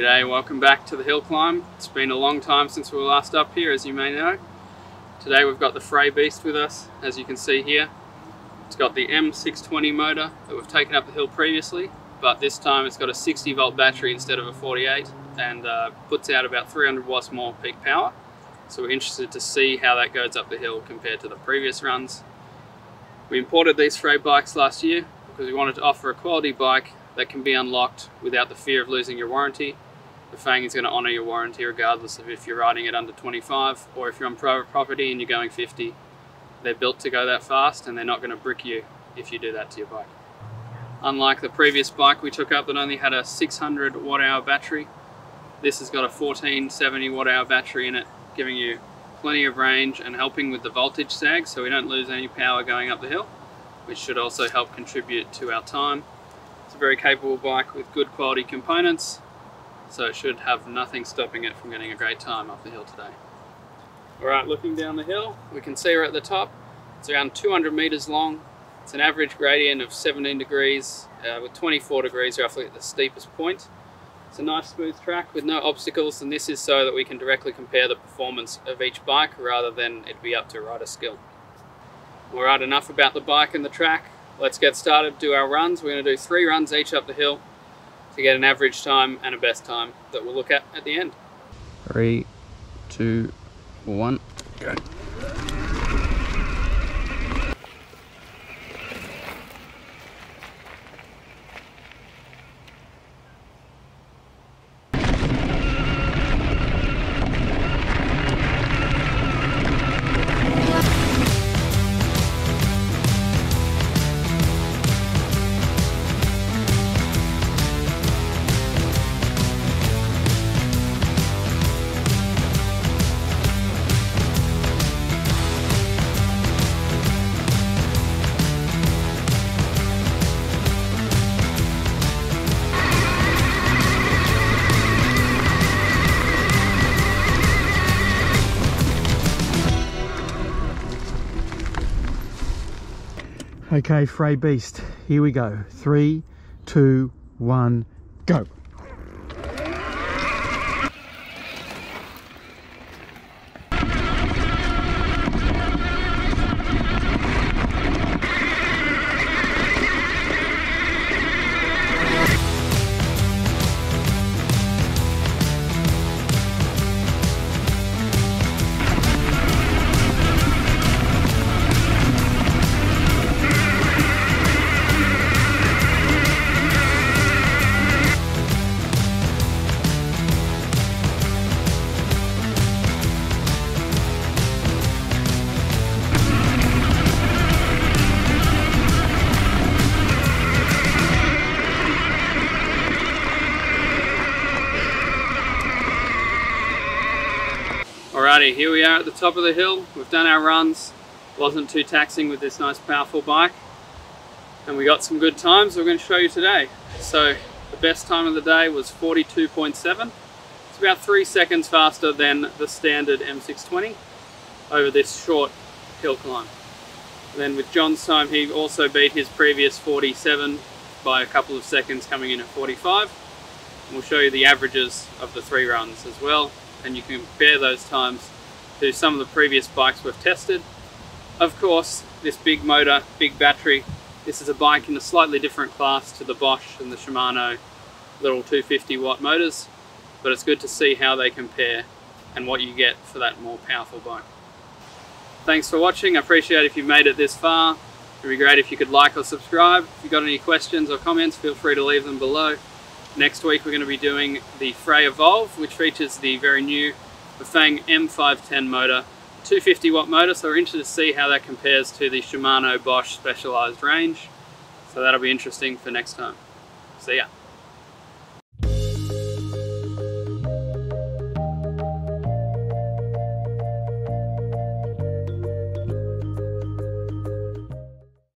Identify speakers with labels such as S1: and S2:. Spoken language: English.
S1: G'day, welcome back to the hill climb. It's been a long time since we were last up here, as you may know. Today we've got the Frey Beast with us, as you can see here. It's got the M620 motor that we've taken up the hill previously, but this time it's got a 60 volt battery instead of a 48 and uh, puts out about 300 watts more peak power. So we're interested to see how that goes up the hill compared to the previous runs. We imported these Frey bikes last year because we wanted to offer a quality bike that can be unlocked without the fear of losing your warranty. The Fang is going to honour your warranty regardless of if you're riding it under 25 or if you're on private property and you're going 50. They're built to go that fast and they're not going to brick you if you do that to your bike. Unlike the previous bike we took up that only had a 600 watt hour battery, this has got a 1470 watt hour battery in it, giving you plenty of range and helping with the voltage sag so we don't lose any power going up the hill, which should also help contribute to our time it's a very capable bike with good quality components, so it should have nothing stopping it from getting a great time up the hill today. Alright, looking down the hill, we can see we're at the top. It's around 200 meters long. It's an average gradient of 17 degrees, uh, with 24 degrees roughly at the steepest point. It's a nice smooth track with no obstacles, and this is so that we can directly compare the performance of each bike rather than it be up to rider skill. Alright, enough about the bike and the track let's get started, do our runs. We're going to do three runs each up the hill to get an average time and a best time that we'll look at at the end.
S2: Three, two, one, go. Okay, Frey Beast, here we go. Three, two, one, go.
S1: Alrighty, here we are at the top of the hill. We've done our runs. Wasn't too taxing with this nice powerful bike. And we got some good times we're going to show you today. So the best time of the day was 42.7. It's about three seconds faster than the standard M620 over this short hill climb. And then with John's time, he also beat his previous 47 by a couple of seconds coming in at 45. And we'll show you the averages of the three runs as well and you can compare those times to some of the previous bikes we've tested. Of course, this big motor, big battery, this is a bike in a slightly different class to the Bosch and the Shimano little 250 watt motors, but it's good to see how they compare and what you get for that more powerful bike. Thanks for watching, I appreciate if you've made it this far. It'd be great if you could like or subscribe. If you've got any questions or comments, feel free to leave them below. Next week we're going to be doing the Frey Evolve, which features the very new Bafang M510 motor, 250 watt motor, so we're interested to see how that compares to the Shimano Bosch Specialized range. So that'll be interesting for next time. See ya.